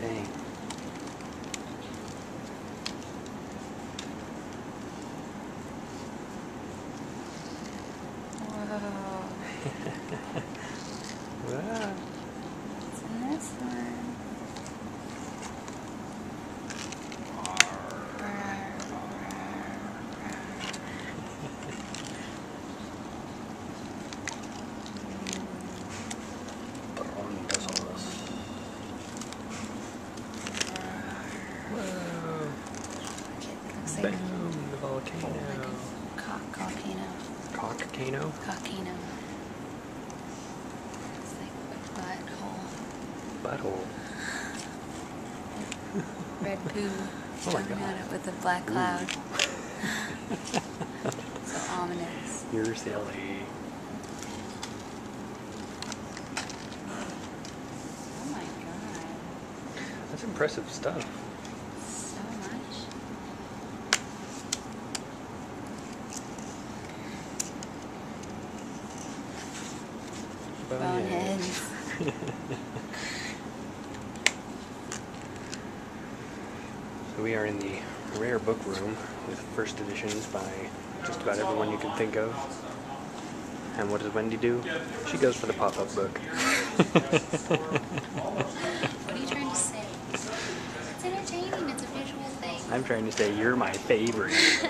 Dang. Wow. Whoa. Boom, the like volcano. Oh a cock volcano. Cockcano? Cockino. It's like a butthole. Butthole. Red poo Oh my God. out it with a black cloud. so ominous. You're silly. Oh my god. That's impressive stuff. So much. Boneheads. So we are in the rare book room with first editions by just about everyone you can think of. And what does Wendy do? She goes for the pop-up book. What are you trying to say? It's entertaining. It's a visual thing. I'm trying to say you're my favorite.